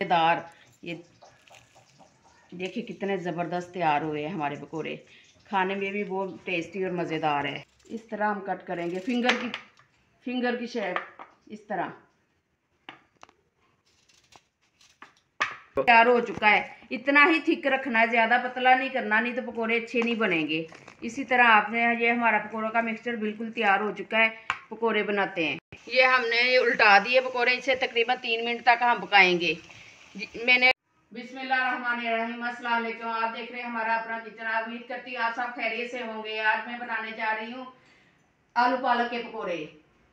मज़ेदार। ये देखिए कितने ज़बरदस्त तैयार हुए हैं हमारे पकोड़े। खाने में भी बहुत टेस्टी और मज़ेदार है। इस तरह हम कट करेंगे। फिंगर की फिंगर की शेप इस तरह। तैयार हो चुका है। इतना ही थिक रखना है, ज़्यादा पतला नहीं करना, नहीं तो पकोड़े अच्छे नहीं बनेंगे। इसी तरह आपने ये हमारा पकोड़ों का मिक्सचर बिल्कुल तैयार हो चुका है। पकोड़े बनाते हैं। ये हमने ये उल्टा दिए पकोड़े, इसे तकरीबन तीन मिनट तक हम पकाएँगे। मैंने बिस्मिल्लाहिर्रहमानिर्रहीम अस्सलाम आप देख रहे हैं हमारा अपना किचन। आप उम्मीद करती हूँ आप सब खैरियत से होंगे। आज मैं बनाने जा रही हूँ आलू पालक के पकोड़े।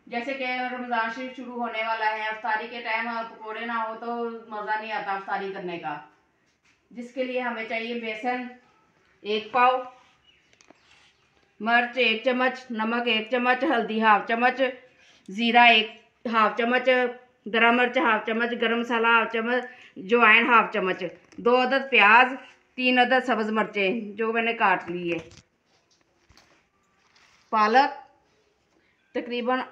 जैसे कि रमज़ान शरीफ शुरू होने वाला है, अफ्तारी के टाइम पकोड़े ना हो तो मज़ा नहीं आता अफ्तारी करने का। जिसके लिए हमें चाहिए बेसन, एक पाव, मिर्च एक चम्मच, नमक एक चम्मच, हल्दी हाफ़ चम्मच, ज़ीरा एक हाफ़ चम्मच गरम मिर्च हाफ़ चम्मच, गरम मसाला हाफ़ चम्मच जवाइन हाफ़ चम्मच। दो अदद प्याज, तीन अदद सब्ज़ मिर्चें, जो मैंने काट ली है। पालक, तकरीबन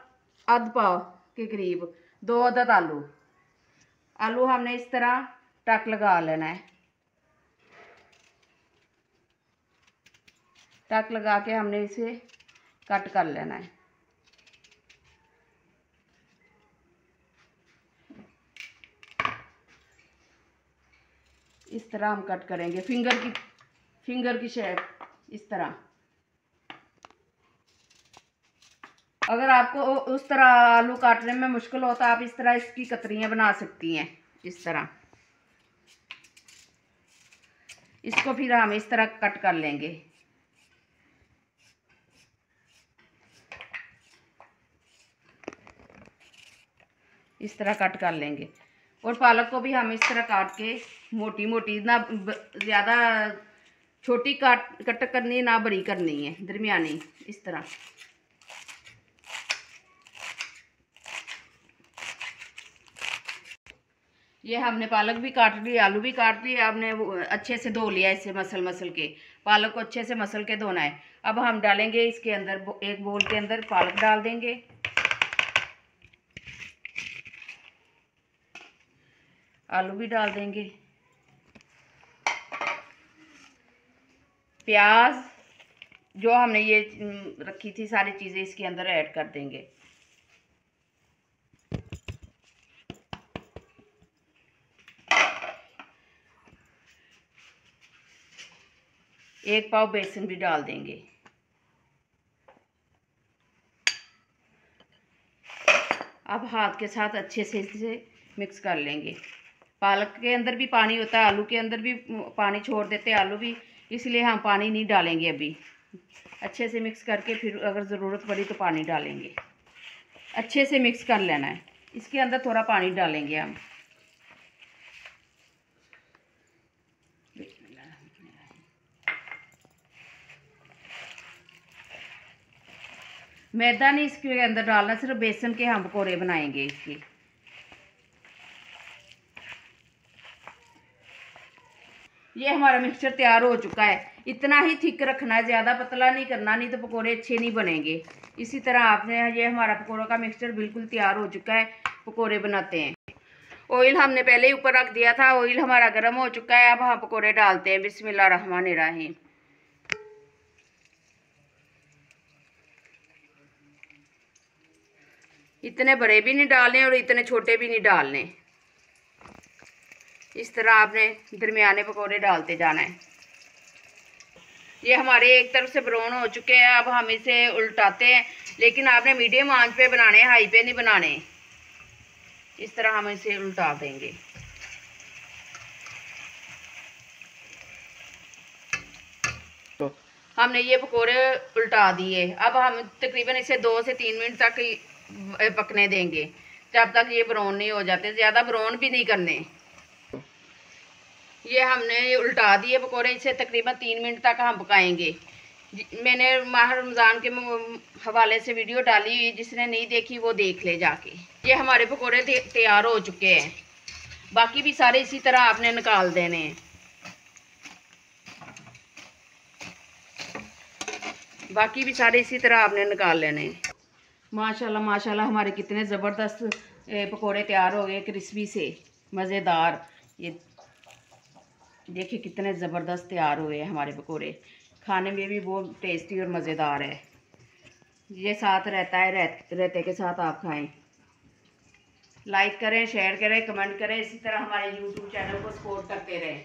अध पाव के करीब, दो अदद आलू। आलू हमने इस तरह टक लगा लेना है। टक लगा के हमने इसे कट कर लेना है। इस तरह हम कट करेंगे। फिंगर की फिंगर की शेप इस तरह। अगर आपको उस तरह आलू काटने में मुश्किल हो तो आप इस तरह इसकी कतरियाँ बना सकती हैं, इस तरह। इसको फिर हम इस तरह कट कर लेंगे। इस तरह कट कर लेंगे। और पालक को भी हम इस तरह काट के मोटी मोटी ना ज़्यादा छोटी काट, कट करनी है, ना बड़ी करनी है, दरमियानी, इस तरह। ये हमने पालक भी काट ली, आलू भी काट लिए आपने अच्छे से धो लिया इसे मसल मसल के। पालक को अच्छे से मसल के धोना है। अब हम डालेंगे इसके अंदर एक बोल के अंदर पालक डाल देंगे। आलू भी डाल देंगे। प्याज, जो हमने ये रखी थी सारी चीज़ें इसके अंदर ऐड कर देंगे। एक पाव बेसन भी डाल देंगे। अब हाथ के साथ अच्छे से इसे मिक्स कर लेंगे। पालक के अंदर भी पानी होता है, आलू के अंदर भी पानी छोड़ देते आलू भी, इसलिए हम पानी नहीं डालेंगे अभी। अच्छे से मिक्स करके फिर अगर ज़रूरत पड़ी तो पानी डालेंगे। अच्छे से मिक्स कर लेना है। इसके अंदर थोड़ा पानी डालेंगे हम। मैदा नहीं इसके अंदर डालना, सिर्फ़ बेसन के हम पकौड़े बनाएँगे इसके। ये हमारा मिक्सचर तैयार हो चुका है। इतना ही थिक रखना है, ज़्यादा पतला नहीं करना, नहीं तो पकोड़े अच्छे नहीं बनेंगे। इसी तरह आपने ये हमारा पकोड़ों का मिक्सचर बिल्कुल तैयार हो चुका है, पकोड़े बनाते हैं। ऑयल हमने पहले ही ऊपर रख दिया था ऑयल हमारा गर्म हो चुका है, अब हम पकोड़े डालते हैं। बिस्मिल्लाह रहमान रहीम इतने बड़े भी नहीं डालने और इतने छोटे भी नहीं डालने। इस तरह आपने दरमियाने पकौड़े डालते जाना है। ये हमारे एक तरफ़ से ब्राउन हो चुके हैं, अब हम इसे उल्टाते हैं, लेकिन आपने मीडियम आँच पे बनाने हाई पे नहीं बनाने। इस तरह हम इसे उल्टा देंगे। तो हमने ये पकोड़े उल्टा दिए। अब हम तकरीबन इसे दो से तीन मिनट तक पकने देंगे, जब तक ये ब्राउन नहीं हो जाते, ज़्यादा ब्राउन भी नहीं करने। ये हमने उल्टा दिए पकौड़े, इसे तकरीबन तीन मिनट तक हम पकाएँगे। मैंने माह रमज़ान के हवाले से वीडियो डाली हुई जिसने नहीं देखी वो देख ले जाके। ये हमारे पकौड़े तैयार हो चुके हैं। बाकी भी सारे इसी तरह आपने निकाल देने हैं। बाकी भी सारे इसी तरह आपने निकाल लेने माशाल्लाह माशाल्लाह, हमारे कितने ज़बरदस्त पकोड़े तैयार हो गए क्रिस्पी से। मज़ेदार। ये देखिए कितने ज़बरदस्त तैयार हुए हैं हमारे पकौड़े। खाने में भी बहुत टेस्टी और मज़ेदार है। ये साथ रहता है रह, रहते के साथ आप खाएँ। लाइक करें शेयर करें कमेंट करें। इसी तरह हमारे यूट्यूब चैनल को सपोर्ट करते रहें।